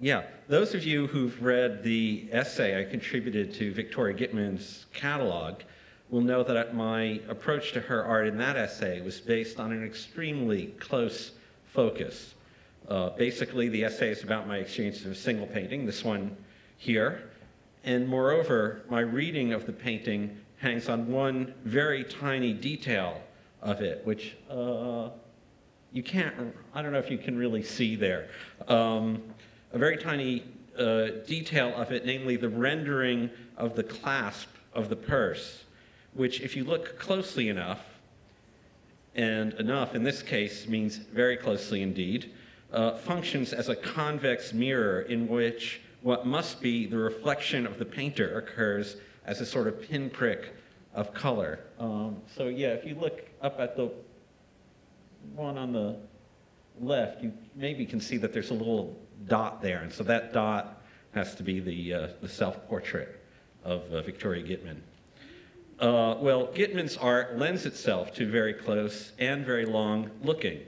yeah, those of you who've read the essay I contributed to Victoria Gitman's catalog will know that my approach to her art in that essay was based on an extremely close focus. Uh, basically, the essay is about my experience of a single painting, this one here. And moreover, my reading of the painting hangs on one very tiny detail of it, which uh, you can't, I don't know if you can really see there. Um, a very tiny uh, detail of it, namely the rendering of the clasp of the purse, which if you look closely enough, and enough in this case means very closely indeed, uh, functions as a convex mirror in which what must be the reflection of the painter occurs as a sort of pinprick of color. Um, so yeah, if you look up at the one on the left, you maybe can see that there's a little dot there. And so that dot has to be the, uh, the self-portrait of uh, Victoria Gitman. Uh, well, Gitman's art lends itself to very close and very long looking.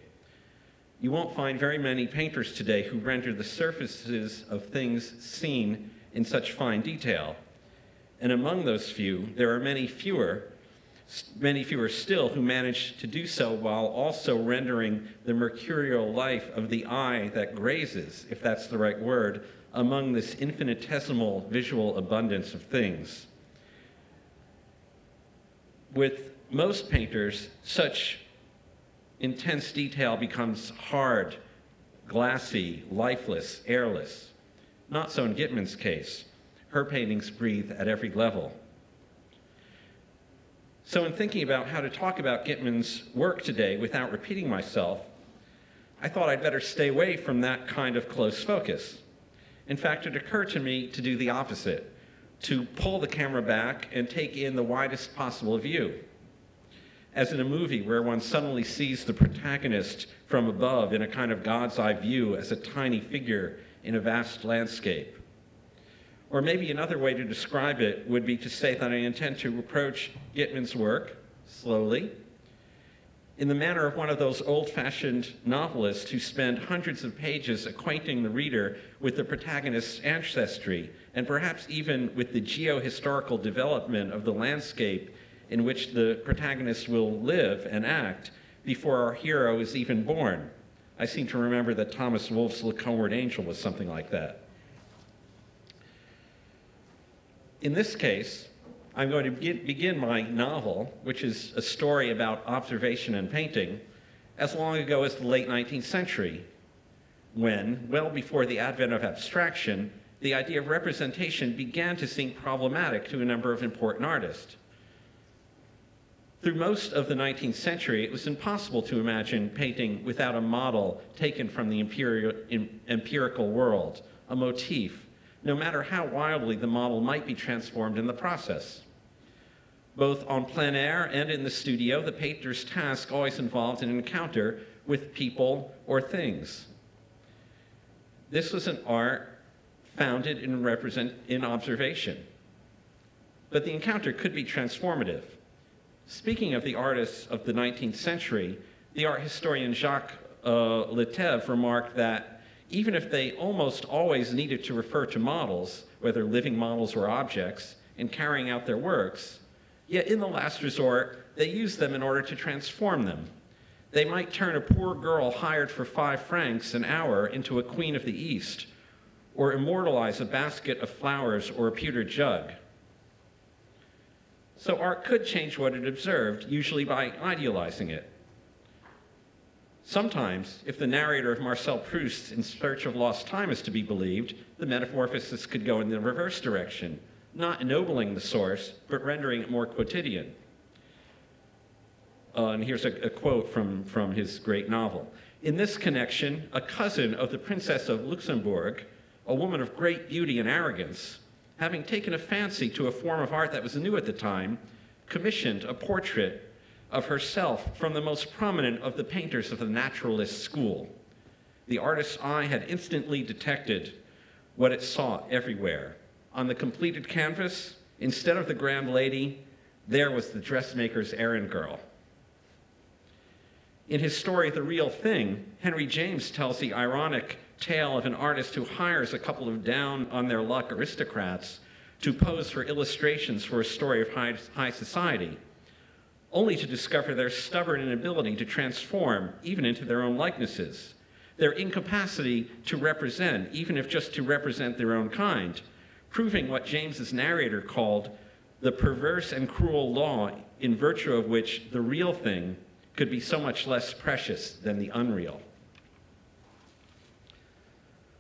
You won't find very many painters today who render the surfaces of things seen in such fine detail. And among those few, there are many fewer many fewer still who manage to do so while also rendering the mercurial life of the eye that grazes, if that's the right word, among this infinitesimal visual abundance of things. With most painters, such intense detail becomes hard, glassy, lifeless, airless. Not so in Gitman's case. Her paintings breathe at every level. So, in thinking about how to talk about Gitman's work today without repeating myself, I thought I'd better stay away from that kind of close focus. In fact, it occurred to me to do the opposite to pull the camera back and take in the widest possible view. As in a movie where one suddenly sees the protagonist from above in a kind of God's eye view as a tiny figure in a vast landscape. Or maybe another way to describe it would be to say that I intend to approach Gitman's work slowly, in the manner of one of those old-fashioned novelists who spend hundreds of pages acquainting the reader with the protagonist's ancestry and perhaps even with the geohistorical development of the landscape in which the protagonist will live and act before our hero is even born. I seem to remember that Thomas Wolfe's The Homeward Angel was something like that. In this case, I'm going to begin my novel, which is a story about observation and painting, as long ago as the late 19th century, when, well before the advent of abstraction, the idea of representation began to seem problematic to a number of important artists. Through most of the 19th century, it was impossible to imagine painting without a model taken from the empirical world, a motif, no matter how wildly the model might be transformed in the process. Both on plein air and in the studio, the painter's task always involved an encounter with people or things. This was an art founded in, represent, in observation. But the encounter could be transformative. Speaking of the artists of the 19th century, the art historian Jacques uh, Lethève remarked that even if they almost always needed to refer to models, whether living models or objects, in carrying out their works, yet in the last resort, they used them in order to transform them. They might turn a poor girl hired for five francs an hour into a queen of the East, or immortalize a basket of flowers or a pewter jug. So art could change what it observed, usually by idealizing it. Sometimes, if the narrator of Marcel Proust's In Search of Lost Time is to be believed, the metamorphosis could go in the reverse direction, not ennobling the source, but rendering it more quotidian. Uh, and here's a, a quote from, from his great novel. In this connection, a cousin of the Princess of Luxembourg, a woman of great beauty and arrogance, having taken a fancy to a form of art that was new at the time, commissioned a portrait of herself from the most prominent of the painters of the naturalist school. The artist's eye had instantly detected what it saw everywhere. On the completed canvas, instead of the grand lady, there was the dressmaker's errand girl. In his story, The Real Thing, Henry James tells the ironic tale of an artist who hires a couple of down on their luck aristocrats to pose for illustrations for a story of high, high society, only to discover their stubborn inability to transform even into their own likenesses, their incapacity to represent, even if just to represent their own kind, proving what James's narrator called the perverse and cruel law in virtue of which the real thing could be so much less precious than the unreal.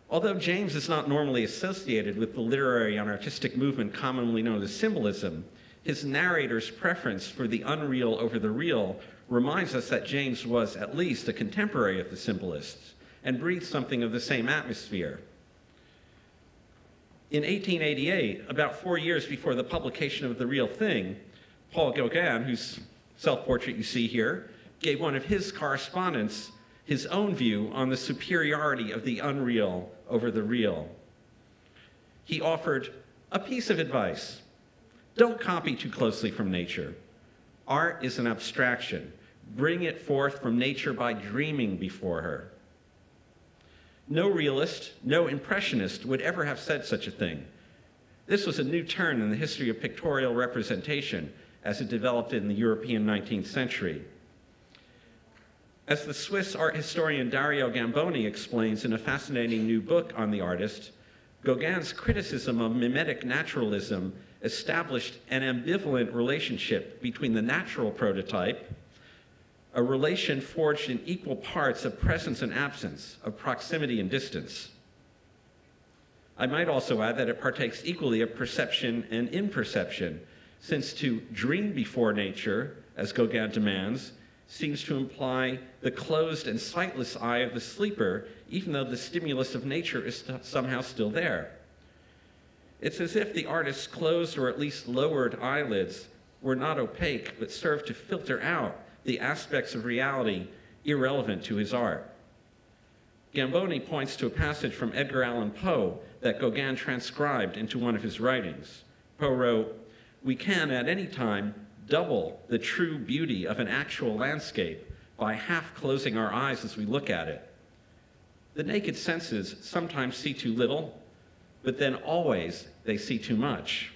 Although James is not normally associated with the literary and artistic movement commonly known as symbolism, his narrator's preference for the unreal over the real reminds us that James was at least a contemporary of the symbolists and breathed something of the same atmosphere. In 1888, about four years before the publication of The Real Thing, Paul Gauguin, whose self-portrait you see here, gave one of his correspondents his own view on the superiority of the unreal over the real. He offered a piece of advice. Don't copy too closely from nature. Art is an abstraction. Bring it forth from nature by dreaming before her. No realist, no impressionist would ever have said such a thing. This was a new turn in the history of pictorial representation as it developed in the European 19th century. As the Swiss art historian Dario Gamboni explains in a fascinating new book on the artist, Gauguin's criticism of mimetic naturalism established an ambivalent relationship between the natural prototype a relation forged in equal parts of presence and absence, of proximity and distance. I might also add that it partakes equally of perception and imperception, since to dream before nature, as Gauguin demands, seems to imply the closed and sightless eye of the sleeper, even though the stimulus of nature is somehow still there. It's as if the artist's closed or at least lowered eyelids were not opaque, but served to filter out the aspects of reality irrelevant to his art. Gamboni points to a passage from Edgar Allan Poe that Gauguin transcribed into one of his writings. Poe wrote, We can at any time double the true beauty of an actual landscape by half closing our eyes as we look at it. The naked senses sometimes see too little, but then always they see too much.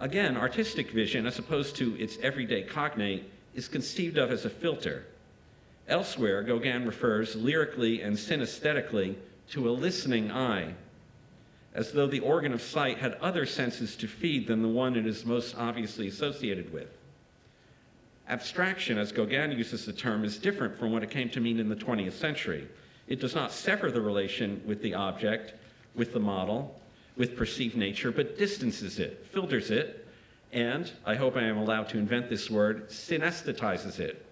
Again, artistic vision, as opposed to its everyday cognate, is conceived of as a filter. Elsewhere, Gauguin refers lyrically and synesthetically to a listening eye, as though the organ of sight had other senses to feed than the one it is most obviously associated with. Abstraction, as Gauguin uses the term, is different from what it came to mean in the 20th century. It does not sever the relation with the object, with the model, with perceived nature, but distances it, filters it, and, I hope I am allowed to invent this word, synesthetizes it.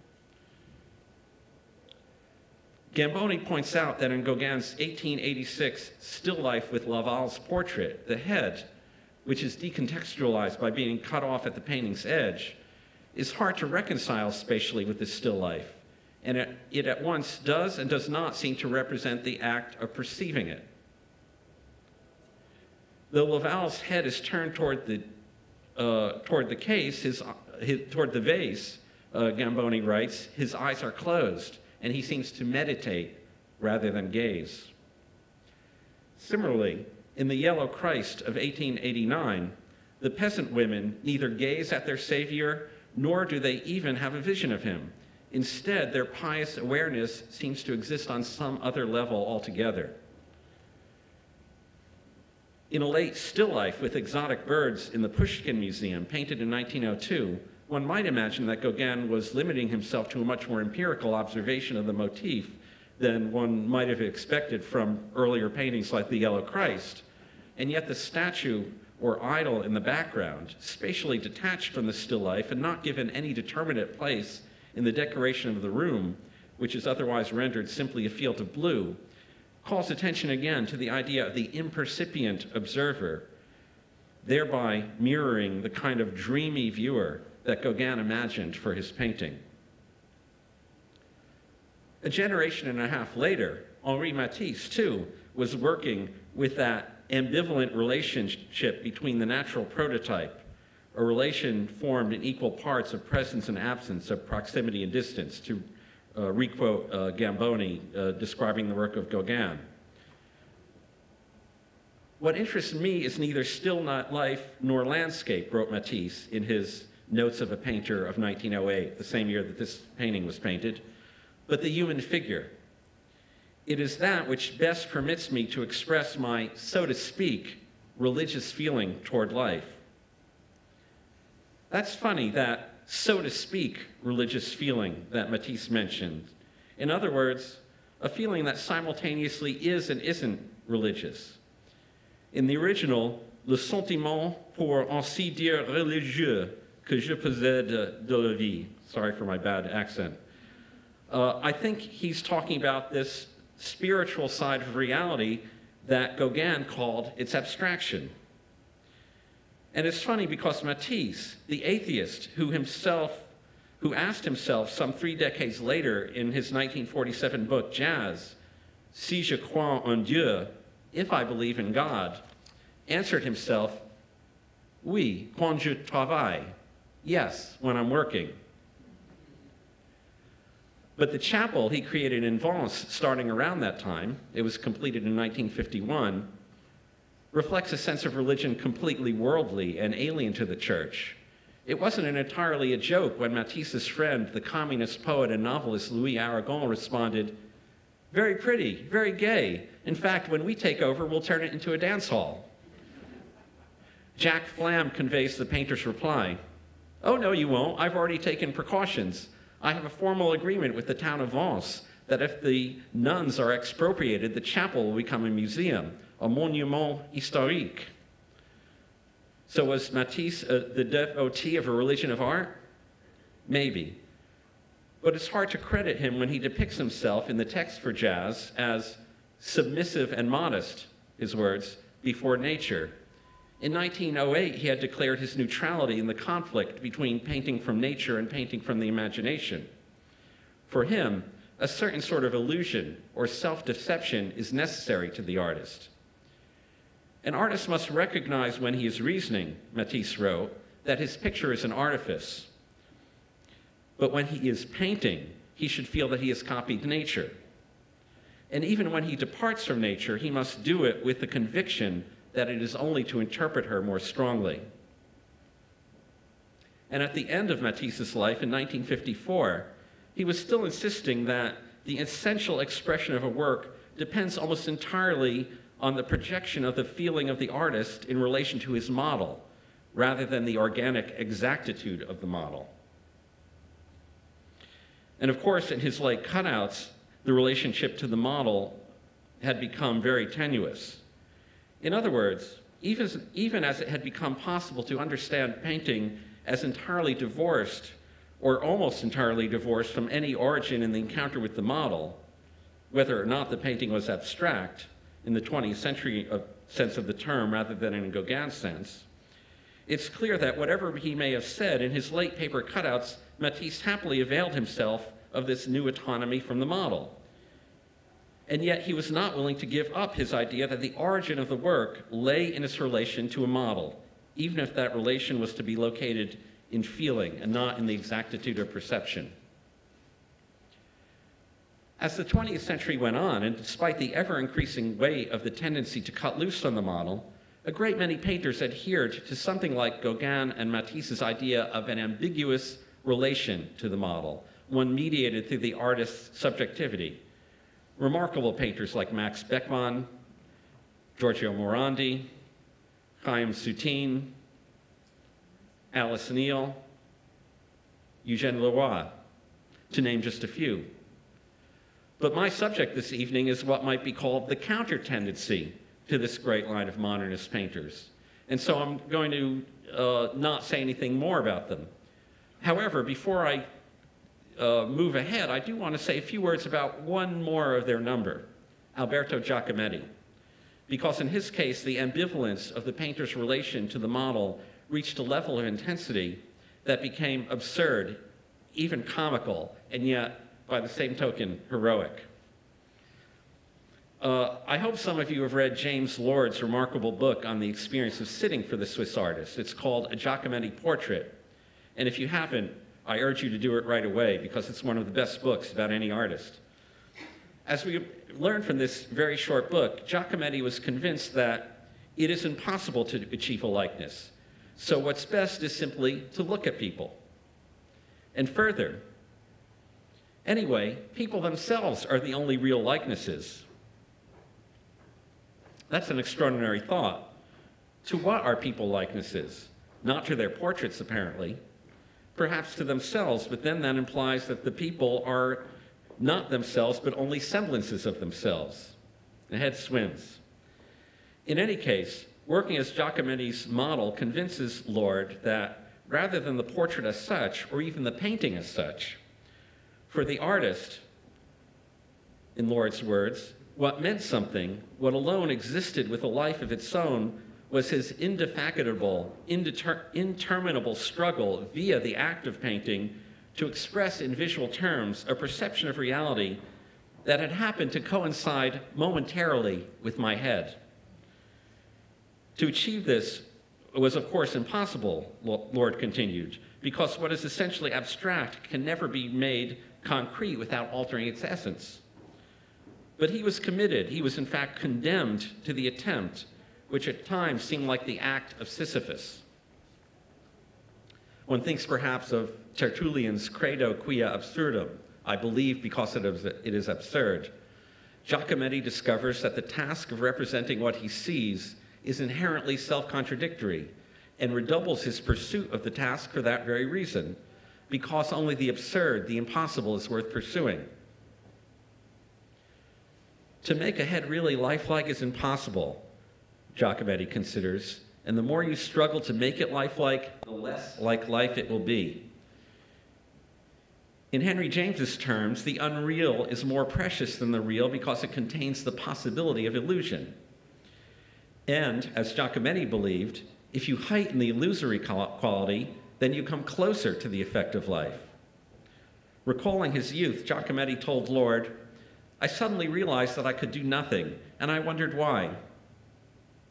Gamboni points out that in Gauguin's 1886 still life with Laval's portrait, the head, which is decontextualized by being cut off at the painting's edge, is hard to reconcile spatially with the still life, and it, it at once does and does not seem to represent the act of perceiving it. Though Laval's head is turned toward the uh, toward the case, his, his, toward the vase, uh, Gamboni writes, his eyes are closed and he seems to meditate rather than gaze. Similarly, in the Yellow Christ of 1889, the peasant women neither gaze at their Savior nor do they even have a vision of him. Instead, their pious awareness seems to exist on some other level altogether. In a late still life with exotic birds in the Pushkin Museum, painted in 1902, one might imagine that Gauguin was limiting himself to a much more empirical observation of the motif than one might have expected from earlier paintings like the Yellow Christ. And yet the statue or idol in the background, spatially detached from the still life and not given any determinate place in the decoration of the room, which is otherwise rendered simply a field of blue, calls attention again to the idea of the impercipient observer, thereby mirroring the kind of dreamy viewer that Gauguin imagined for his painting. A generation and a half later, Henri Matisse, too, was working with that ambivalent relationship between the natural prototype, a relation formed in equal parts of presence and absence, of proximity and distance, to requote uh, Gamboni uh, describing the work of Gauguin. What interests me is neither still not life nor landscape, wrote Matisse in his Notes of a Painter of 1908, the same year that this painting was painted, but the human figure. It is that which best permits me to express my, so to speak, religious feeling toward life. That's funny, that, so to speak, religious feeling that Matisse mentioned. In other words, a feeling that simultaneously is and isn't religious. In the original, le sentiment pour ainsi dire religieux que je possède de la vie. Sorry for my bad accent. Uh, I think he's talking about this spiritual side of reality that Gauguin called its abstraction. And it's funny because Matisse, the atheist who himself, who asked himself some three decades later in his 1947 book, Jazz, Si je crois en Dieu, if I believe in God, answered himself, Oui, quand je travaille. Yes, when I'm working. But the chapel he created in Vence starting around that time, it was completed in 1951, reflects a sense of religion completely worldly and alien to the church. It wasn't an entirely a joke when Matisse's friend, the communist poet and novelist Louis Aragon, responded, Very pretty, very gay. In fact, when we take over, we'll turn it into a dance hall. Jack Flam conveys the painter's reply Oh, no, you won't. I've already taken precautions. I have a formal agreement with the town of Vence that if the nuns are expropriated, the chapel will become a museum, a monument historique. So was Matisse uh, the devotee of a religion of art? Maybe. But it's hard to credit him when he depicts himself in the text for jazz as submissive and modest, his words, before nature. In 1908, he had declared his neutrality in the conflict between painting from nature and painting from the imagination. For him, a certain sort of illusion or self deception is necessary to the artist. An artist must recognize when he is reasoning, Matisse wrote, that his picture is an artifice. But when he is painting, he should feel that he has copied nature. And even when he departs from nature, he must do it with the conviction that it is only to interpret her more strongly. And at the end of Matisse's life in 1954, he was still insisting that the essential expression of a work depends almost entirely on the projection of the feeling of the artist in relation to his model, rather than the organic exactitude of the model. And of course, in his late cutouts, the relationship to the model had become very tenuous. In other words, even, even as it had become possible to understand painting as entirely divorced or almost entirely divorced from any origin in the encounter with the model, whether or not the painting was abstract in the 20th century of, sense of the term rather than in Gauguin's sense, it's clear that whatever he may have said in his late paper cutouts, Matisse happily availed himself of this new autonomy from the model and yet he was not willing to give up his idea that the origin of the work lay in its relation to a model, even if that relation was to be located in feeling and not in the exactitude of perception. As the 20th century went on, and despite the ever increasing weight of the tendency to cut loose from the model, a great many painters adhered to something like Gauguin and Matisse's idea of an ambiguous relation to the model, one mediated through the artist's subjectivity remarkable painters like Max Beckmann, Giorgio Morandi, Chaim Soutine, Alice Neel, Eugène Leroy, to name just a few. But my subject this evening is what might be called the counter tendency to this great line of modernist painters. And so I'm going to uh, not say anything more about them. However, before I uh, move ahead, I do want to say a few words about one more of their number, Alberto Giacometti. Because in his case, the ambivalence of the painter's relation to the model reached a level of intensity that became absurd, even comical, and yet, by the same token, heroic. Uh, I hope some of you have read James Lord's remarkable book on the experience of sitting for the Swiss artist. It's called A Giacometti Portrait. And if you haven't, I urge you to do it right away because it's one of the best books about any artist. As we learned from this very short book, Giacometti was convinced that it is impossible to achieve a likeness. So what's best is simply to look at people. And further, anyway, people themselves are the only real likenesses. That's an extraordinary thought. To what are people likenesses? Not to their portraits, apparently. Perhaps to themselves, but then that implies that the people are not themselves, but only semblances of themselves. The head swims. In any case, working as Giacometti's model convinces Lord that rather than the portrait as such, or even the painting as such, for the artist, in Lord's words, what meant something, what alone existed with a life of its own, was his indefatigable, interminable struggle via the act of painting to express in visual terms a perception of reality that had happened to coincide momentarily with my head. To achieve this was, of course, impossible, Lord continued, because what is essentially abstract can never be made concrete without altering its essence. But he was committed, he was in fact condemned to the attempt, which at times seemed like the act of Sisyphus. One thinks perhaps of Tertullian's Credo Quia Absurdum, I believe because it is absurd. Giacometti discovers that the task of representing what he sees is inherently self contradictory and redoubles his pursuit of the task for that very reason, because only the absurd, the impossible, is worth pursuing. To make a head really lifelike is impossible, Giacometti considers, and the more you struggle to make it lifelike, the less like life it will be. In Henry James's terms, the unreal is more precious than the real because it contains the possibility of illusion. And, as Giacometti believed, if you heighten the illusory quality, then you come closer to the effect of life. Recalling his youth, Giacometti told Lord, I suddenly realized that I could do nothing, and I wondered why.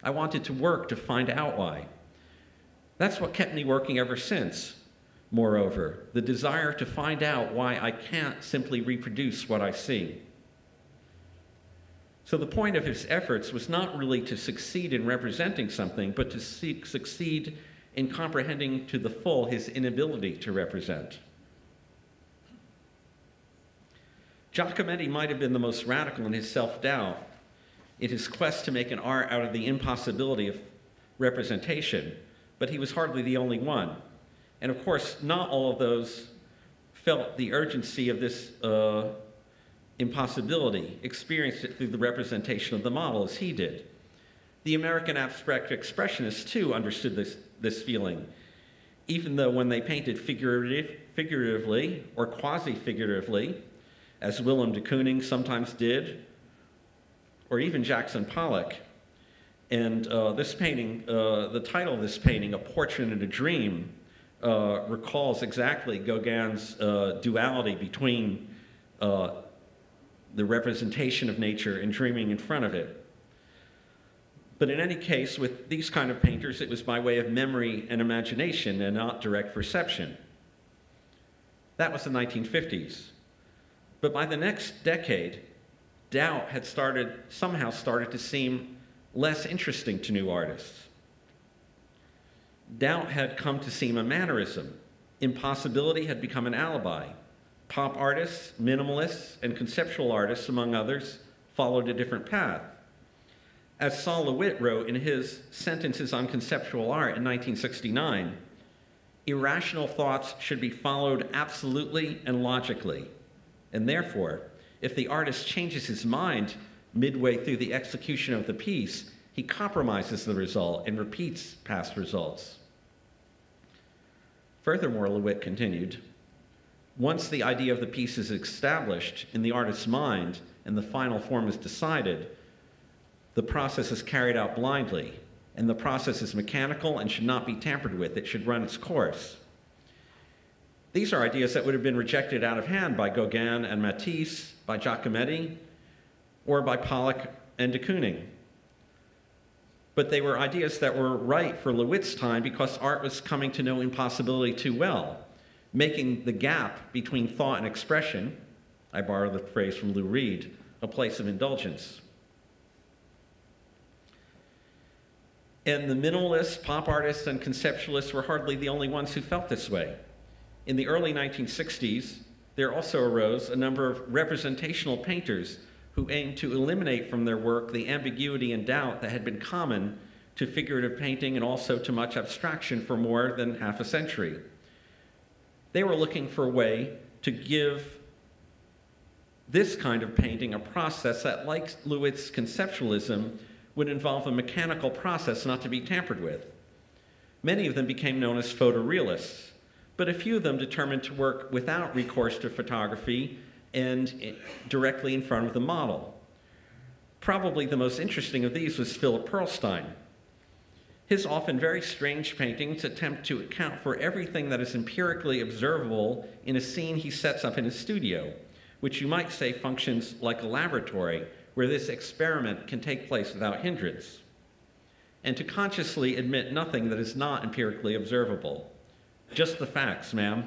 I wanted to work to find out why. That's what kept me working ever since. Moreover, the desire to find out why I can't simply reproduce what I see. So the point of his efforts was not really to succeed in representing something, but to succeed in comprehending to the full his inability to represent. Giacometti might have been the most radical in his self doubt in his quest to make an art out of the impossibility of representation, but he was hardly the only one. And of course, not all of those felt the urgency of this uh, impossibility, experienced it through the representation of the model as he did. The American abstract expressionists, too, understood this, this feeling, even though when they painted figurative, figuratively or quasi figuratively, as Willem de Kooning sometimes did, or even Jackson Pollock. And uh, this painting, uh, the title of this painting, A Portrait in a Dream, uh, recalls exactly Gauguin's uh, duality between uh, the representation of nature and dreaming in front of it. But in any case, with these kind of painters, it was by way of memory and imagination and not direct perception. That was the 1950s. But by the next decade, doubt had started, somehow started to seem less interesting to new artists. Doubt had come to seem a mannerism. Impossibility had become an alibi. Pop artists, minimalists, and conceptual artists, among others, followed a different path. As Sol LeWitt wrote in his Sentences on Conceptual Art in 1969, irrational thoughts should be followed absolutely and logically, and therefore, if the artist changes his mind midway through the execution of the piece, he compromises the result and repeats past results. Furthermore, LeWitt continued, once the idea of the piece is established in the artist's mind and the final form is decided, the process is carried out blindly, and the process is mechanical and should not be tampered with. It should run its course. These are ideas that would have been rejected out of hand by Gauguin and Matisse, by Giacometti, or by Pollock and de Kooning. But they were ideas that were right for LeWitt's time because art was coming to know impossibility too well. making the gap between thought and expression, I borrow the phrase from Lou Reed, a place of indulgence. And the minimalists, pop artists, and conceptualists were hardly the only ones who felt this way. In the early 1960s, there also arose a number of representational painters who aimed to eliminate from their work the ambiguity and doubt that had been common to figurative painting and also to much abstraction for more than half a century. They were looking for a way to give this kind of painting a process that, like LeWitt's conceptualism, would involve a mechanical process not to be tampered with. Many of them became known as photorealists, but a few of them determined to work without recourse to photography and directly in front of the model. Probably the most interesting of these was Philip Pearlstein. His often very strange paintings attempt to account for everything that is empirically observable in a scene he sets up in his studio, which you might say functions like a laboratory where this experiment can take place without hindrance, and to consciously admit nothing that is not empirically observable. Just the facts, ma'am.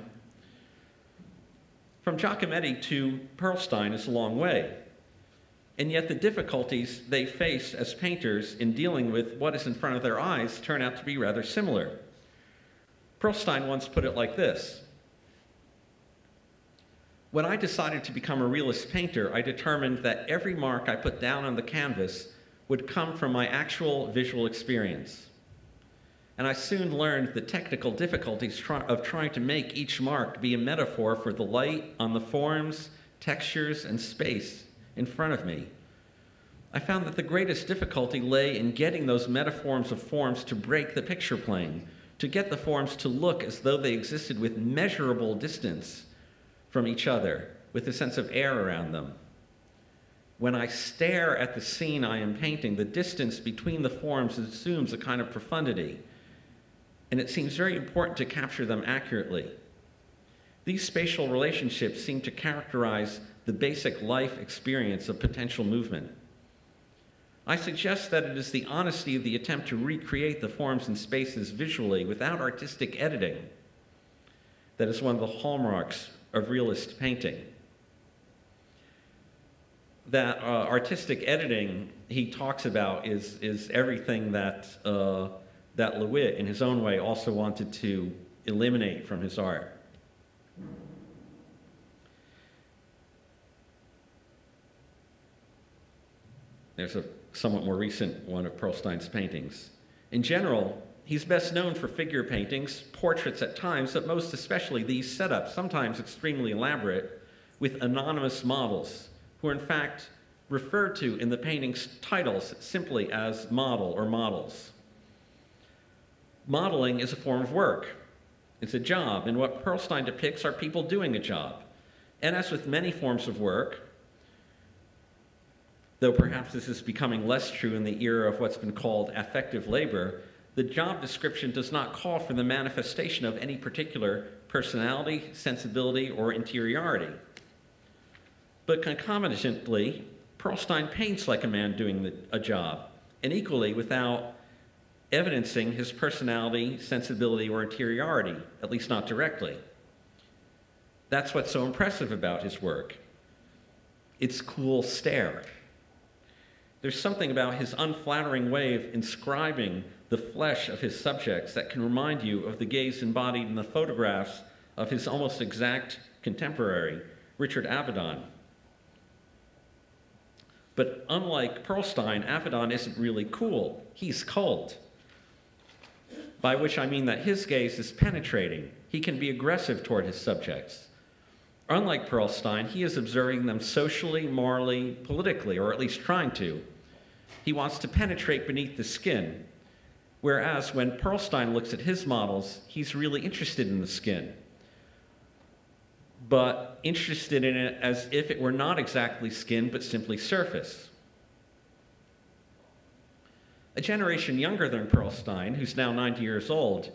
From Giacometti to Pearlstein is a long way, and yet the difficulties they face as painters in dealing with what is in front of their eyes turn out to be rather similar. Pearlstein once put it like this when I decided to become a realist painter, I determined that every mark I put down on the canvas would come from my actual visual experience. And I soon learned the technical difficulties of trying to make each mark be a metaphor for the light on the forms, textures, and space in front of me. I found that the greatest difficulty lay in getting those metaphors of forms to break the picture plane, to get the forms to look as though they existed with measurable distance from each other with a sense of air around them. When I stare at the scene I am painting, the distance between the forms assumes a kind of profundity, and it seems very important to capture them accurately. These spatial relationships seem to characterize the basic life experience of potential movement. I suggest that it is the honesty of the attempt to recreate the forms and spaces visually without artistic editing that is one of the hallmarks of realist painting. That uh, artistic editing he talks about is, is everything that, uh, that LeWitt, in his own way, also wanted to eliminate from his art. There's a somewhat more recent one of Pearlstein's paintings. In general, He's best known for figure paintings, portraits at times, but most especially these setups, sometimes extremely elaborate, with anonymous models, who are in fact referred to in the painting's titles simply as model or models. Modeling is a form of work. It's a job, and what Pearlstein depicts are people doing a job. And as with many forms of work, though perhaps this is becoming less true in the era of what's been called affective labor, the job description does not call for the manifestation of any particular personality, sensibility, or interiority. But concomitantly, Pearlstein paints like a man doing the, a job, and equally without evidencing his personality, sensibility, or interiority, at least not directly. That's what's so impressive about his work. It's cool stare. There's something about his unflattering way of inscribing the flesh of his subjects that can remind you of the gaze embodied in the photographs of his almost exact contemporary, Richard Avedon. But unlike Pearlstein, Avedon isn't really cool. He's cold. By which I mean that his gaze is penetrating. He can be aggressive toward his subjects. Unlike Pearlstein, he is observing them socially, morally, politically, or at least trying to. He wants to penetrate beneath the skin, Whereas when Pearlstein looks at his models, he's really interested in the skin, but interested in it as if it were not exactly skin, but simply surface. A generation younger than Pearlstein, who's now 90 years old,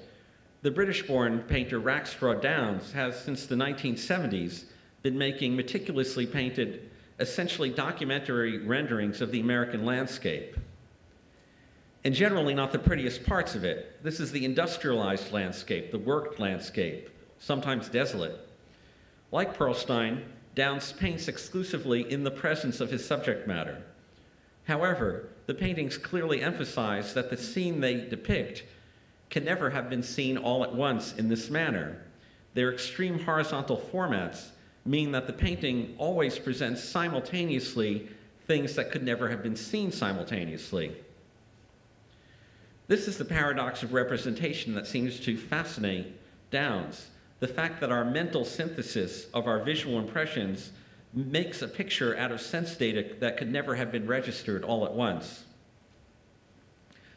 the British-born painter Rackstraw Downes has, since the 1970s, been making meticulously painted, essentially documentary renderings of the American landscape and generally not the prettiest parts of it. This is the industrialized landscape, the worked landscape, sometimes desolate. Like Pearlstein, Downes paints exclusively in the presence of his subject matter. However, the paintings clearly emphasize that the scene they depict can never have been seen all at once in this manner. Their extreme horizontal formats mean that the painting always presents simultaneously things that could never have been seen simultaneously. This is the paradox of representation that seems to fascinate Downes. The fact that our mental synthesis of our visual impressions makes a picture out of sense data that could never have been registered all at once.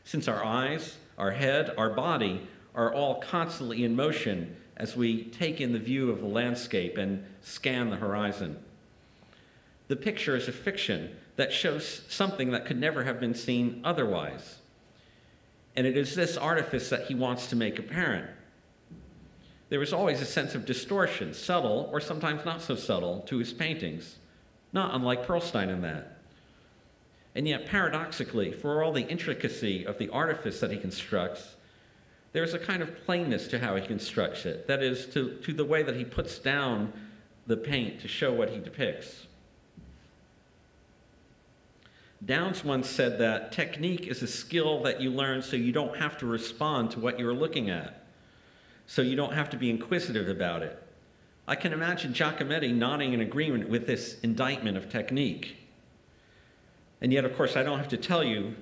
Since our eyes, our head, our body are all constantly in motion as we take in the view of the landscape and scan the horizon. The picture is a fiction that shows something that could never have been seen otherwise. And it is this artifice that he wants to make apparent. There is always a sense of distortion, subtle or sometimes not so subtle, to his paintings, not unlike Pearlstein in that. And yet, paradoxically, for all the intricacy of the artifice that he constructs, there's a kind of plainness to how he constructs it. That is, to, to the way that he puts down the paint to show what he depicts. Downes once said that technique is a skill that you learn so you don't have to respond to what you're looking at, so you don't have to be inquisitive about it. I can imagine Giacometti nodding in agreement with this indictment of technique. And yet, of course, I don't have to tell you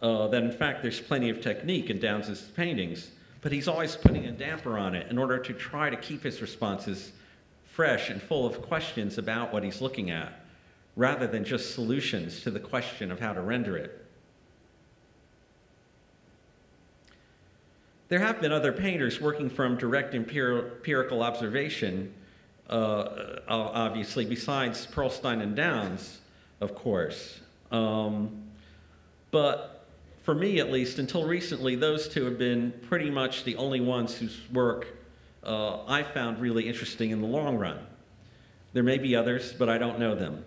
uh, that in fact there's plenty of technique in Downes's paintings, but he's always putting a damper on it in order to try to keep his responses fresh and full of questions about what he's looking at, rather than just solutions to the question of how to render it. There have been other painters working from direct empirical observation, uh, obviously, besides Pearlstein and Downes, of course. Um, but for me, at least, until recently, those two have been pretty much the only ones whose work uh, I found really interesting in the long run. There may be others, but I don't know them.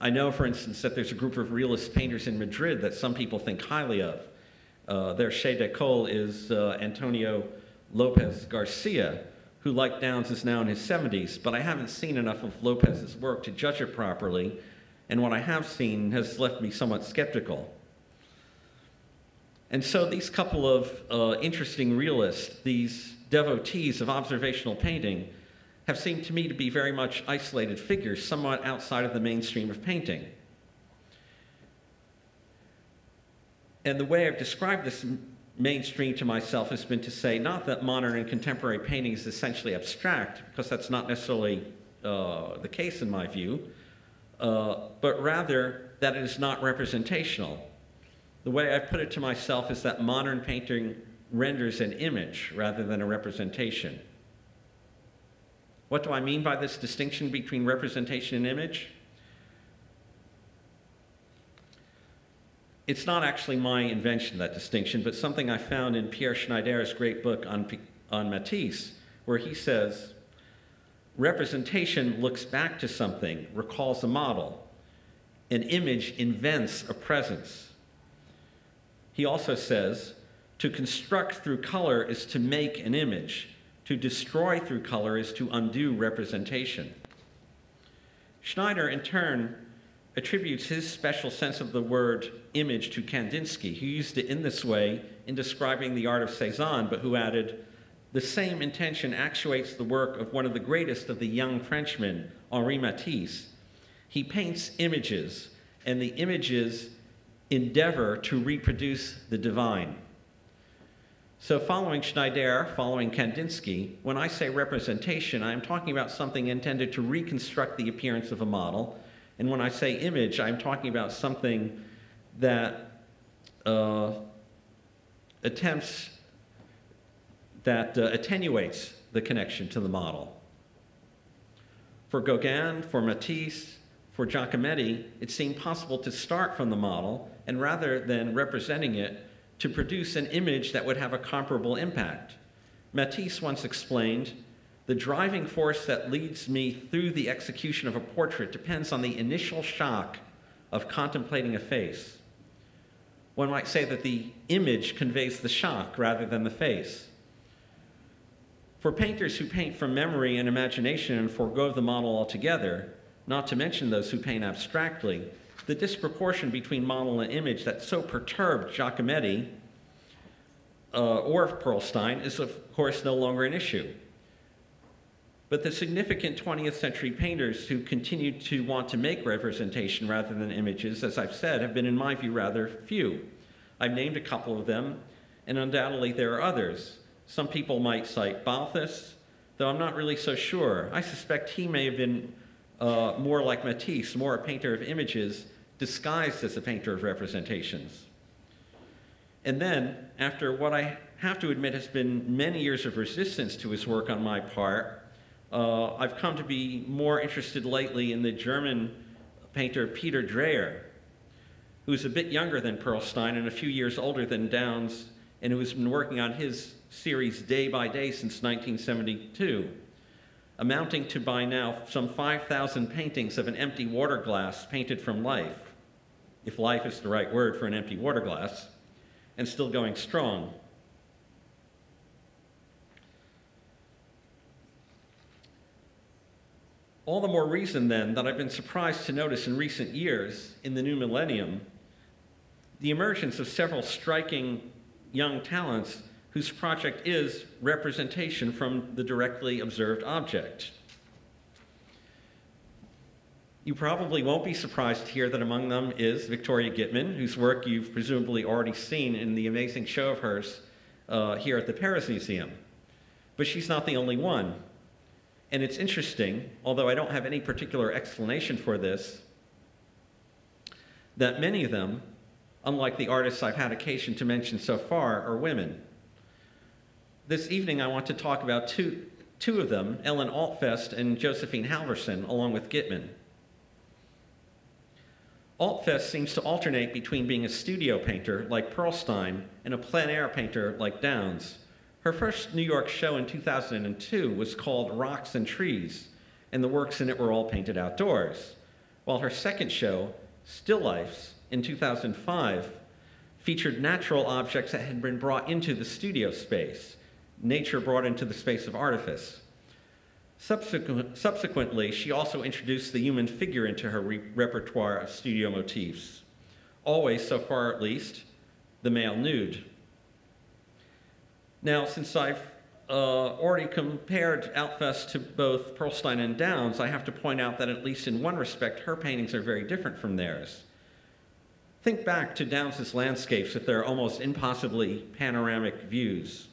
I know, for instance, that there's a group of realist painters in Madrid that some people think highly of. Uh, their chef d'école is uh, Antonio Lopez Garcia, who, like Downes, is now in his 70s, but I haven't seen enough of Lopez's work to judge it properly, and what I have seen has left me somewhat skeptical. And so these couple of uh, interesting realists, these devotees of observational painting, have seemed to me to be very much isolated figures, somewhat outside of the mainstream of painting. And the way I've described this mainstream to myself has been to say not that modern and contemporary painting is essentially abstract, because that's not necessarily uh, the case in my view, uh, but rather that it is not representational. The way I've put it to myself is that modern painting renders an image rather than a representation. What do I mean by this distinction between representation and image? It's not actually my invention, that distinction, but something I found in Pierre Schneider's great book on, on Matisse, where he says, Representation looks back to something, recalls a model. An image invents a presence. He also says, to construct through color is to make an image. To destroy through color is to undo representation. Schneider, in turn, attributes his special sense of the word image to Kandinsky, who used it in this way in describing the art of Cezanne, but who added, the same intention actuates the work of one of the greatest of the young Frenchmen, Henri Matisse. He paints images, and the images endeavor to reproduce the divine. So, following Schneider, following Kandinsky, when I say representation, I'm talking about something intended to reconstruct the appearance of a model. And when I say image, I'm talking about something that uh, attempts that uh, attenuates the connection to the model. For Gauguin, for Matisse, for Giacometti, it seemed possible to start from the model and rather than representing it, to produce an image that would have a comparable impact. Matisse once explained, the driving force that leads me through the execution of a portrait depends on the initial shock of contemplating a face. One might say that the image conveys the shock rather than the face. For painters who paint from memory and imagination and forego the model altogether, not to mention those who paint abstractly, the disproportion between model and image that so perturbed Giacometti uh, or Pearlstein is, of course, no longer an issue. But the significant 20th century painters who continued to want to make representation rather than images, as I've said, have been, in my view, rather few. I've named a couple of them, and undoubtedly there are others. Some people might cite Balthus, though I'm not really so sure. I suspect he may have been uh, more like Matisse, more a painter of images disguised as a painter of representations. And then, after what I have to admit has been many years of resistance to his work on my part, uh, I've come to be more interested lately in the German painter Peter Dreher, who's a bit younger than Pearlstein and a few years older than Downes, and who has been working on his series day by day since 1972, amounting to by now some 5,000 paintings of an empty water glass painted from life, if life is the right word for an empty water glass, and still going strong. All the more reason, then, that I've been surprised to notice in recent years, in the new millennium, the emergence of several striking young talents whose project is representation from the directly observed object. You probably won't be surprised to hear that among them is Victoria Gitman, whose work you've presumably already seen in the amazing show of hers uh, here at the Pérez Museum. But she's not the only one. And it's interesting, although I don't have any particular explanation for this, that many of them, unlike the artists I've had occasion to mention so far, are women. This evening I want to talk about two, two of them, Ellen Altfest and Josephine Halvorson, along with Gitman. Altfest seems to alternate between being a studio painter like Pearlstein and a plein air painter like Downes. Her first New York show in 2002 was called Rocks and Trees, and the works in it were all painted outdoors. While her second show, Still Lifes, in 2005, featured natural objects that had been brought into the studio space, nature brought into the space of artifice. Subsequent, subsequently, she also introduced the human figure into her re repertoire of studio motifs. Always, so far at least, the male nude. Now, since I've uh, already compared Altfest to both Pearlstein and Downes, I have to point out that at least in one respect, her paintings are very different from theirs. Think back to Downes's landscapes with their almost impossibly panoramic views,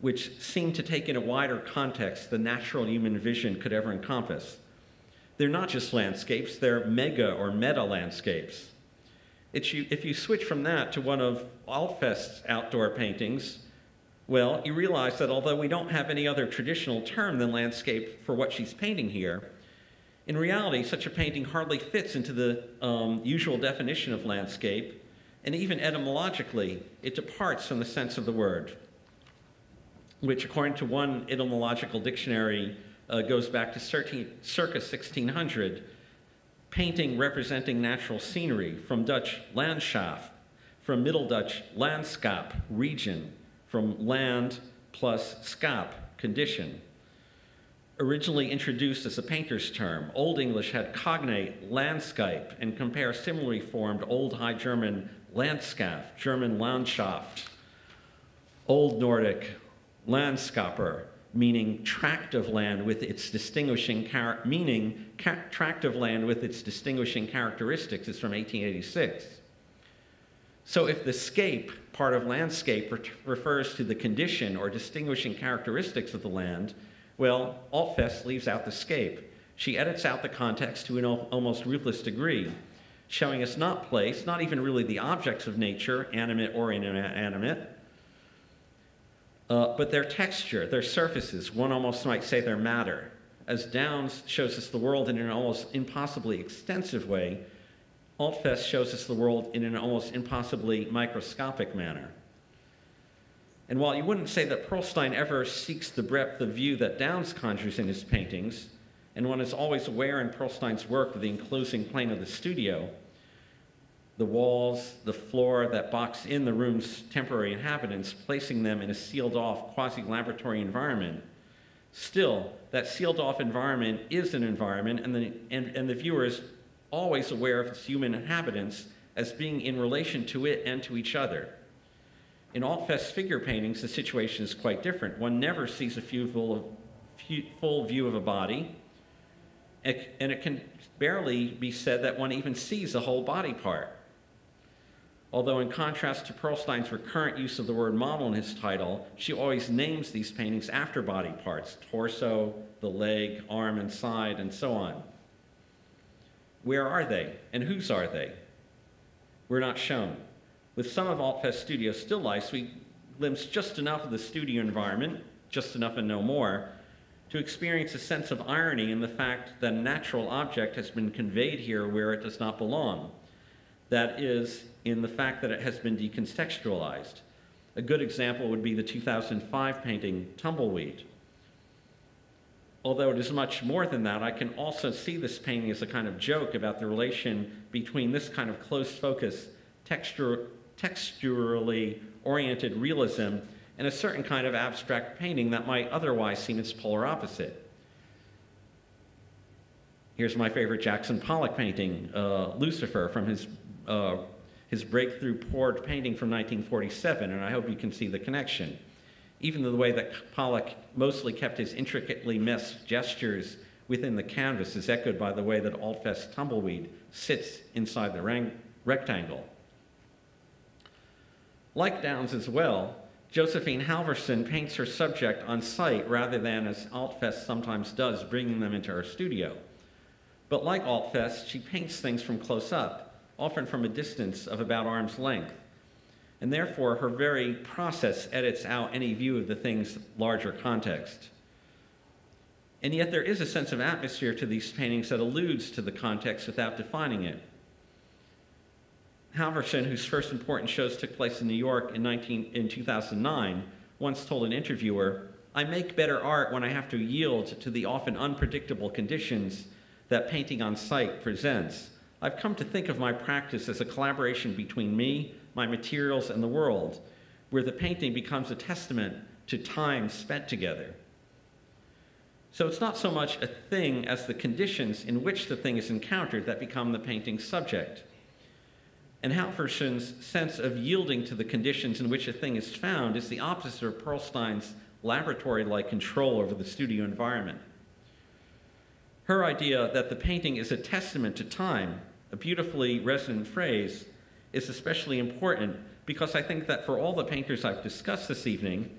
which seem to take in a wider context than natural human vision could ever encompass. They're not just landscapes, they're mega or meta landscapes. You, if you switch from that to one of Altfest's outdoor paintings, well, you realize that although we don't have any other traditional term than landscape for what she's painting here, in reality, such a painting hardly fits into the um, usual definition of landscape, and even etymologically, it departs from the sense of the word, which, according to one etymological dictionary, uh, goes back to circa 1600, painting representing natural scenery, from Dutch Landschaft, from Middle Dutch Landskap, region, from land plus skap, condition. Originally introduced as a painter's term, Old English had cognate landscape and compare similarly formed Old High German Landskap, German Landschaft, Old Nordic Landskaper, meaning tract of land with its distinguishing meaning tract of land with its distinguishing characteristics is from 1886. So if the scape part of landscape re refers to the condition or distinguishing characteristics of the land, well, Altfest leaves out the scape. She edits out the context to an almost ruthless degree, showing us not place, not even really the objects of nature, animate or inanimate, uh, but their texture, their surfaces, one almost might say their matter. As Downes shows us the world in an almost impossibly extensive way, Altfest shows us the world in an almost impossibly microscopic manner. And while you wouldn't say that Pearlstein ever seeks the breadth of view that Downes conjures in his paintings, and one is always aware in Pearlstein's work of the enclosing plane of the studio, the walls, the floor that box in the room's temporary inhabitants, placing them in a sealed off quasi laboratory environment, Still, that sealed off environment is an environment, and the, and, and the viewer is always aware of its human inhabitants as being in relation to it and to each other. In Altfest figure paintings, the situation is quite different. One never sees a full, full view of a body, and it can barely be said that one even sees a whole body part. Although, in contrast to Pearlstein's recurrent use of the word model in his title, she always names these paintings after body parts torso, the leg, arm, and side, and so on. Where are they, and whose are they? We're not shown. With some of Altfest Studio still lifes, we glimpse just enough of the studio environment, just enough and no more, to experience a sense of irony in the fact that a natural object has been conveyed here where it does not belong. That is, in the fact that it has been decontextualized. A good example would be the 2005 painting Tumbleweed. Although it is much more than that, I can also see this painting as a kind of joke about the relation between this kind of close focus, texture, texturally oriented realism and a certain kind of abstract painting that might otherwise seem its polar opposite. Here's my favorite Jackson Pollock painting, uh, Lucifer, from his uh, his breakthrough poured painting from 1947, and I hope you can see the connection. Even the way that Pollock mostly kept his intricately messed gestures within the canvas is echoed by the way that Altfest Tumbleweed sits inside the rectangle. Like Downes as well, Josephine Halvorson paints her subject on site rather than, as Altfest sometimes does, bringing them into her studio. But like Altfest, she paints things from close up, often from a distance of about arm's length. And therefore, her very process edits out any view of the thing's larger context. And yet, there is a sense of atmosphere to these paintings that alludes to the context without defining it. Halvorson, whose first important shows took place in New York in, 19, in 2009, once told an interviewer, I make better art when I have to yield to the often unpredictable conditions that painting on site presents I've come to think of my practice as a collaboration between me, my materials, and the world, where the painting becomes a testament to time spent together. So it's not so much a thing as the conditions in which the thing is encountered that become the painting's subject. And Halvorson's sense of yielding to the conditions in which a thing is found is the opposite of Pearlstein's laboratory-like control over the studio environment. Her idea that the painting is a testament to time a beautifully resonant phrase, is especially important because I think that for all the painters I've discussed this evening,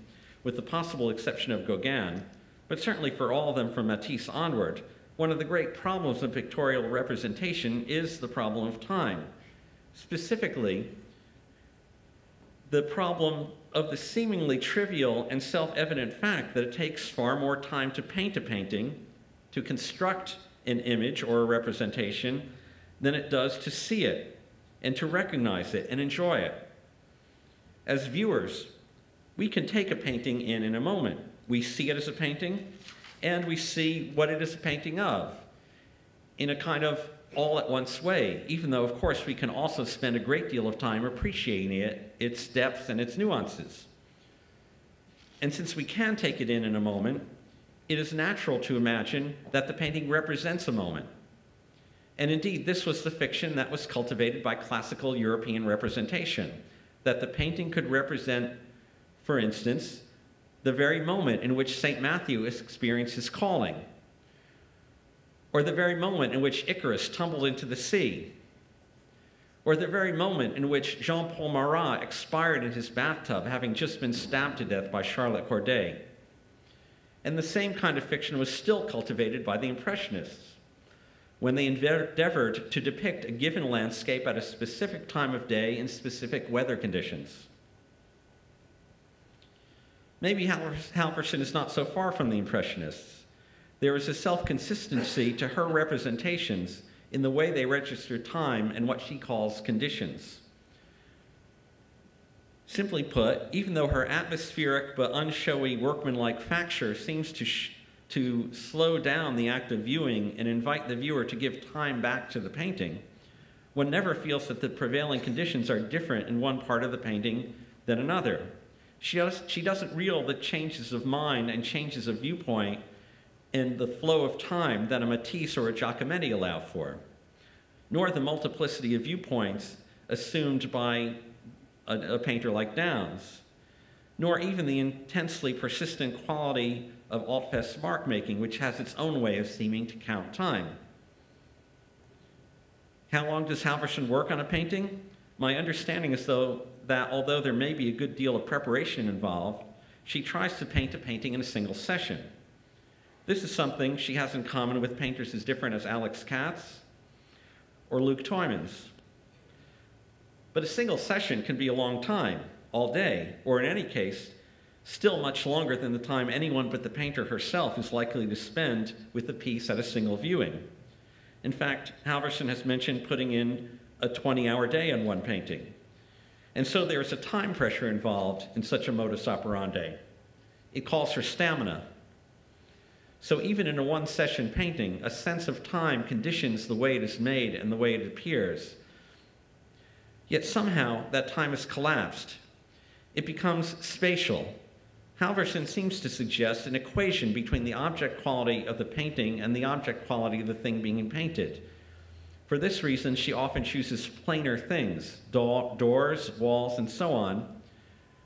with the possible exception of Gauguin, but certainly for all of them from Matisse onward, one of the great problems of pictorial representation is the problem of time. Specifically, the problem of the seemingly trivial and self-evident fact that it takes far more time to paint a painting, to construct an image or a representation, than it does to see it and to recognize it and enjoy it. As viewers, we can take a painting in in a moment. We see it as a painting, and we see what it is a painting of in a kind of all at once way, even though, of course, we can also spend a great deal of time appreciating it, its depth, and its nuances. And since we can take it in in a moment, it is natural to imagine that the painting represents a moment. And indeed, this was the fiction that was cultivated by classical European representation, that the painting could represent, for instance, the very moment in which St. Matthew experienced his calling, or the very moment in which Icarus tumbled into the sea, or the very moment in which Jean Paul Marat expired in his bathtub, having just been stabbed to death by Charlotte Corday. And the same kind of fiction was still cultivated by the Impressionists when they endeavored to depict a given landscape at a specific time of day in specific weather conditions. Maybe Halvorson is not so far from the Impressionists. There is a self-consistency to her representations in the way they register time and what she calls conditions. Simply put, even though her atmospheric but unshowy workmanlike facture seems to to slow down the act of viewing and invite the viewer to give time back to the painting, one never feels that the prevailing conditions are different in one part of the painting than another. She, does, she doesn't reel the changes of mind and changes of viewpoint in the flow of time that a Matisse or a Giacometti allow for, nor the multiplicity of viewpoints assumed by a, a painter like Downes, nor even the intensely persistent quality of Altfest's markmaking, which has its own way of seeming to count time. How long does Halvorson work on a painting? My understanding is though that although there may be a good deal of preparation involved, she tries to paint a painting in a single session. This is something she has in common with painters as different as Alex Katz or Luc Tuymans. But a single session can be a long time, all day, or in any case, still much longer than the time anyone but the painter herself is likely to spend with the piece at a single viewing. In fact, Halvorson has mentioned putting in a 20-hour day on one painting. And so there's a time pressure involved in such a modus operandi. It calls for stamina, so even in a one session painting, a sense of time conditions the way it is made and the way it appears. Yet somehow that time has collapsed. It becomes spatial. Halvorson seems to suggest an equation between the object quality of the painting and the object quality of the thing being painted. For this reason, she often chooses plainer things, do doors, walls, and so on,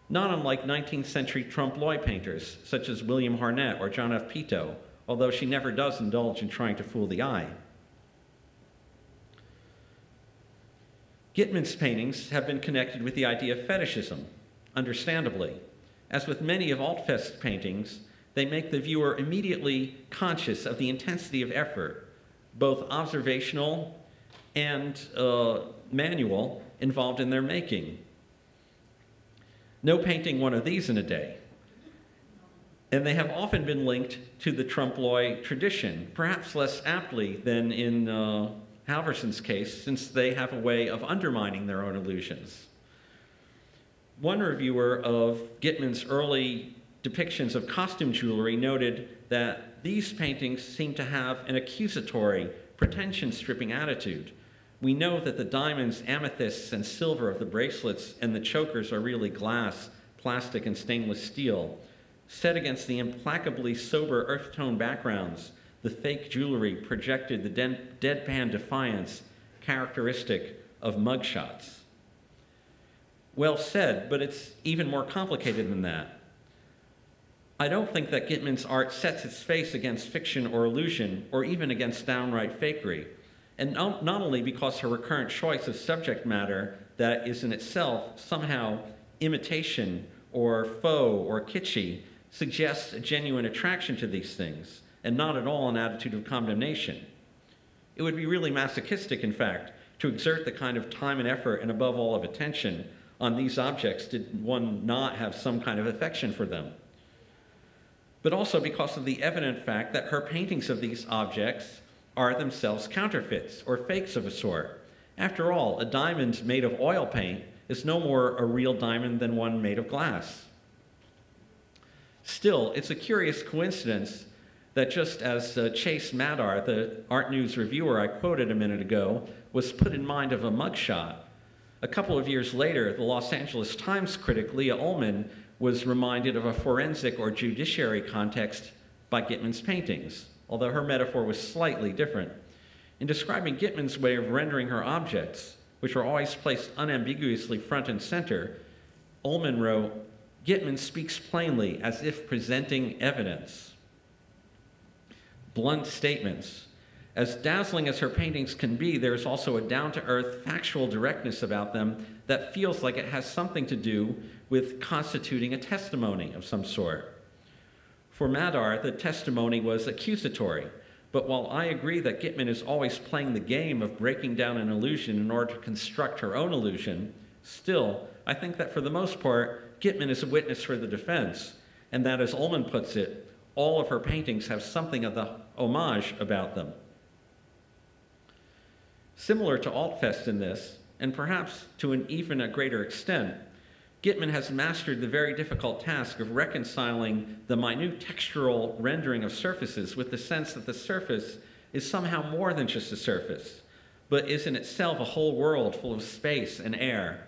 not unlike 19th century trompe l'oeil painters, such as William Harnett or John F. Peto, although she never does indulge in trying to fool the eye. Gitman's paintings have been connected with the idea of fetishism, understandably. As with many of Altfest's paintings, they make the viewer immediately conscious of the intensity of effort, both observational and uh, manual, involved in their making. No painting one of these in a day. And they have often been linked to the trompe l'oeil tradition, perhaps less aptly than in uh, Halvorson's case, since they have a way of undermining their own illusions. One reviewer of Gitman's early depictions of costume jewelry noted that these paintings seem to have an accusatory, pretension-stripping attitude. We know that the diamonds, amethysts, and silver of the bracelets and the chokers are really glass, plastic, and stainless steel, Set against the implacably sober earth tone backgrounds, the fake jewelry projected the deadpan defiance characteristic of mugshots. Well said, but it's even more complicated than that. I don't think that Gitman's art sets its face against fiction or illusion, or even against downright fakery. And not, only because her recurrent choice of subject matter that is in itself somehow imitation or faux or kitschy, suggests a genuine attraction to these things and not at all an attitude of condemnation. It would be really masochistic, in fact, to exert the kind of time and effort and above all of attention on these objects did one not have some kind of affection for them. But also because of the evident fact that her paintings of these objects are themselves counterfeits or fakes of a sort. After all, a diamond made of oil paint is no more a real diamond than one made of glass. Still, it's a curious coincidence that just as uh, Chase Madar, the Art News reviewer I quoted a minute ago, was put in mind of a mugshot, a couple of years later, the Los Angeles Times critic Leah Ollman was reminded of a forensic or judiciary context by Gitman's paintings, although her metaphor was slightly different. In describing Gitman's way of rendering her objects, which were always placed unambiguously front and center, Ollman wrote, Gitman speaks plainly as if presenting evidence. Blunt statements. As dazzling as her paintings can be, there's also a down to earth, factual directness about them that feels like it has something to do with constituting a testimony of some sort. For Madar, the testimony was accusatory, but while I agree that Gitman is always playing the game of breaking down an illusion in order to construct her own illusion, still, I think that for the most part, Gitman is a witness for the defense, and that, as Ollman puts it, all of her paintings have something of the homage about them. Similar to Altfest in this, and perhaps to an even a greater extent, Gitman has mastered the very difficult task of reconciling the minute textural rendering of surfaces with the sense that the surface is somehow more than just a surface, but is in itself a whole world full of space and air,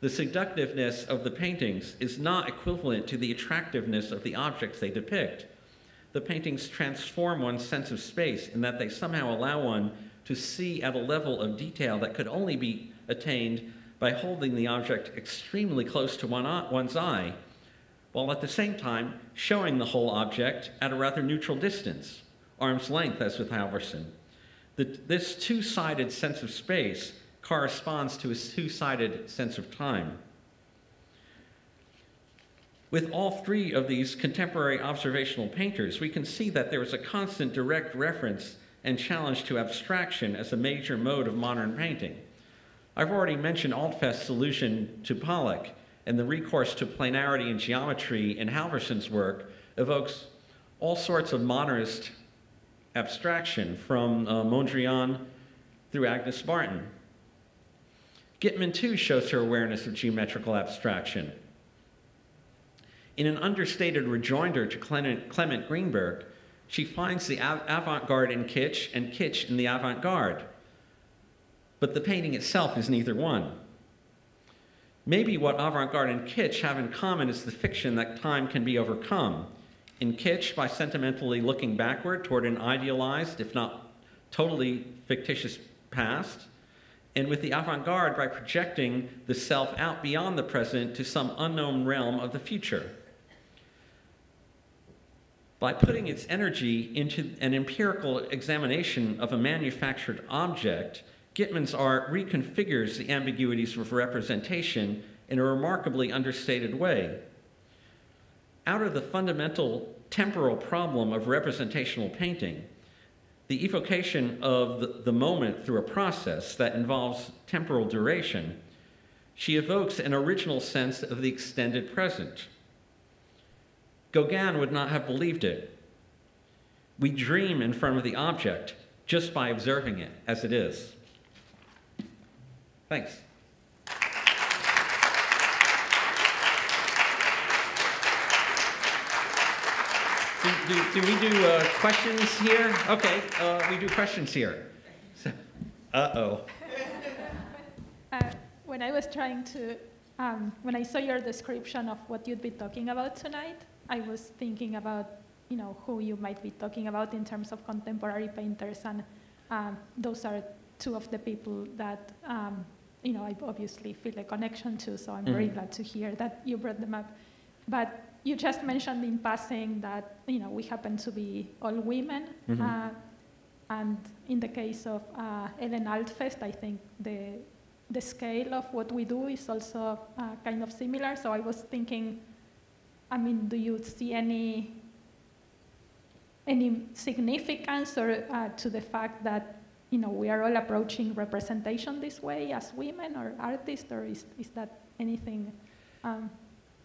the seductiveness of the paintings is not equivalent to the attractiveness of the objects they depict. The paintings transform one's sense of space in that they somehow allow one to see at a level of detail that could only be attained by holding the object extremely close to one, one's eye, while at the same time showing the whole object at a rather neutral distance, arm's length, as with Halvorson. The, this two-sided sense of space corresponds to a two-sided sense of time. With all three of these contemporary observational painters, we can see that there is a constant direct reference and challenge to abstraction as a major mode of modern painting. I've already mentioned Altfest's solution to Pollock, and the recourse to planarity and geometry in Halvorson's work evokes all sorts of modernist abstraction from uh, Mondrian through Agnes Martin. Gitman, too, shows her awareness of geometrical abstraction. In an understated rejoinder to Clement, Greenberg, she finds the avant-garde in kitsch and kitsch in the avant-garde. But the painting itself is neither one. Maybe what avant-garde and kitsch have in common is the fiction that time can be overcome. In kitsch, by sentimentally looking backward toward an idealized, if not totally fictitious past, and with the avant-garde by projecting the self out beyond the present to some unknown realm of the future. By putting its energy into an empirical examination of a manufactured object, Gitman's art reconfigures the ambiguities of representation in a remarkably understated way. Out of the fundamental temporal problem of representational painting, the evocation of the, moment through a process that involves temporal duration, she evokes an original sense of the extended present. Gauguin would not have believed it. We dream in front of the object just by observing it as it is. Thanks. Do, do, do, we do uh, questions here? Okay, uh, we do questions here. Uh-oh. Uh, when I was trying to, um, when I saw your description of what you'd be talking about tonight, I was thinking about, you know, who you might be talking about in terms of contemporary painters, and um, those are two of the people that, um, you know, I obviously feel a connection to. So I'm mm-hmm. very glad to hear that you brought them up. But you just mentioned in passing that, you know, we happen to be all women. Mm-hmm. Uh, and in the case of uh, Ellen Altfest, I think the the scale of what we do is also uh, kind of similar. So I was thinking I mean, do you see any any significance or uh, to the fact that you know we are all approaching representation this way as women or artists, or is is that anything? Um,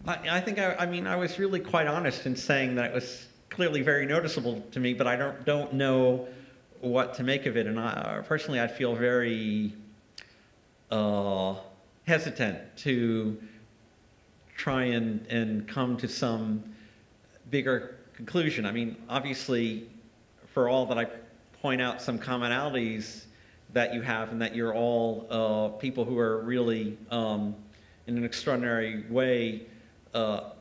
I, I, think I, I mean I was really quite honest in saying that it was clearly very noticeable to me, but I don't don't know what to make of it, and I, personally I feel very uh, hesitant to try and, and come to some bigger conclusion. I mean, obviously, for all that I point out some commonalities that you have and that you're all uh, people who are really, um, in an extraordinary way, uh,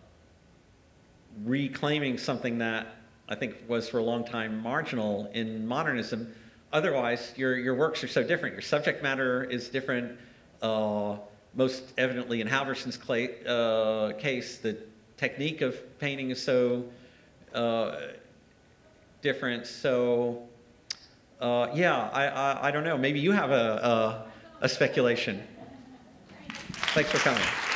reclaiming something that I think was for a long time marginal in modernism. Otherwise, your, your works are so different. Your subject matter is different. Uh, most evidently in Halvorson's uh, case, the technique of painting is so uh, different. So, uh, yeah, I, I, I, don't know. Maybe you have a, a, a speculation. Thanks for coming.